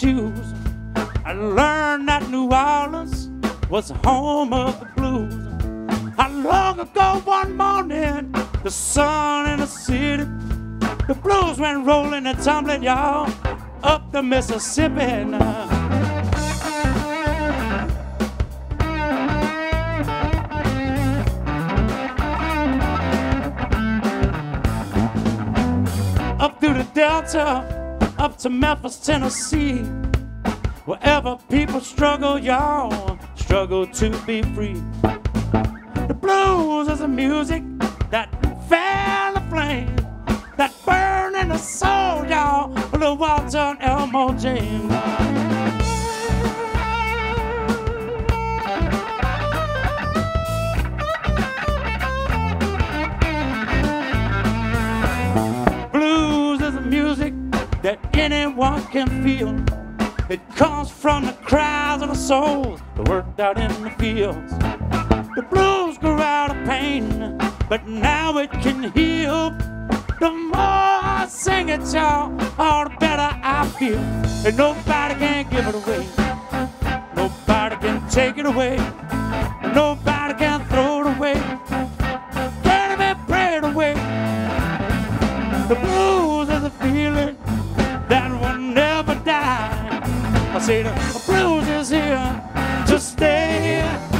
shoes. I learned that New Orleans was the home of the blues. How long ago one morning, the sun in the city, the blues went rolling and tumbling, y'all, up the Mississippi. Up through the Delta, up to Memphis, Tennessee. Wherever people struggle, y'all struggle to be free. The blues is a music that fan the flame, that burn in the soul, y'all. Little Walter and Elmore James. Can feel. It comes from the cries of the souls that worked out in the fields. The blues grew out of pain, but now it can heal. The more I sing it, y'all, all the better I feel. And nobody can give it away. Nobody can take it away. The blues is here to stay.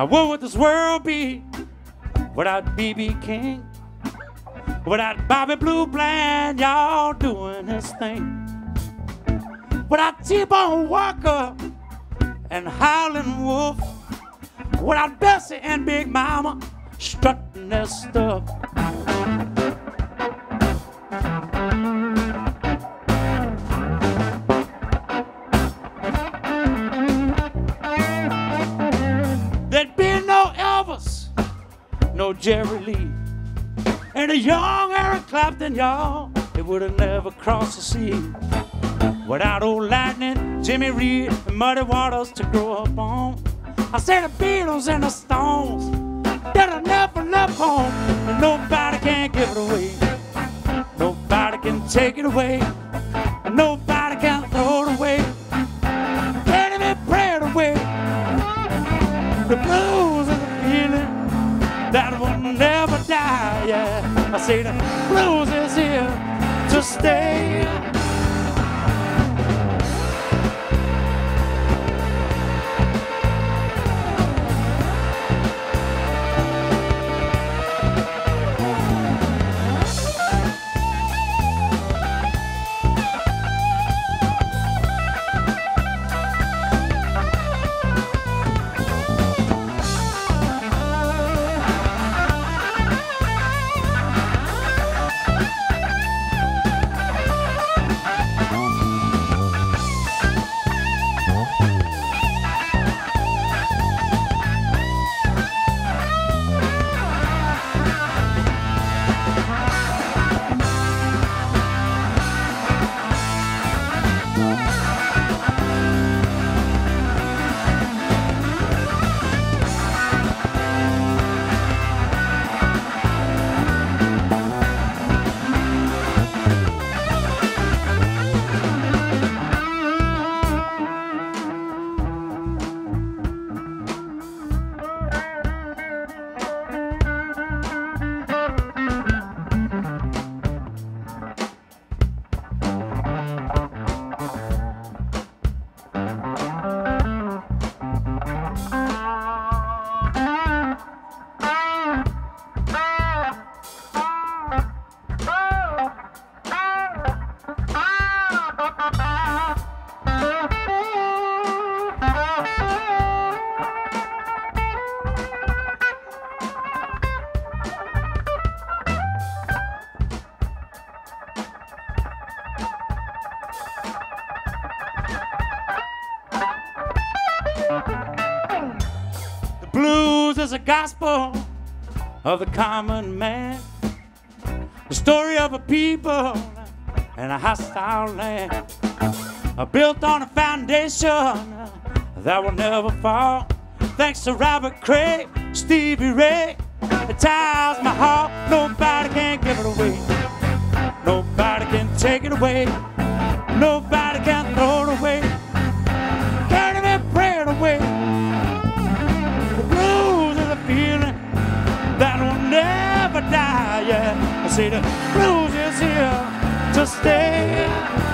Now, what would this world be without B.B. King? Without Bobby Blue Bland, y'all doing his thing? Without T-Bone Walker and Howlin' Wolf? Without Bessie and Big Mama strutting their stuff? Jerry Lee, and a young Eric Clapton, y'all. It would have never crossed the sea. Without old Lightning, Jimmy Reed, and Muddy Waters to grow up on. I said the Beatles and the Stones that I never left home, and nobody can give it away. Nobody can take it away, and nobody can throw it away. Even pray it away. The blues Yeah, I say the blues is here to stay. Is a gospel of the common man. The story of a people in a hostile land. Built on a foundation that will never fall. Thanks to Robert Cray, Stevie Ray. It ties my heart, nobody can give it away. Nobody can take it away. Nobody can throw it away. Say the blues is here to stay.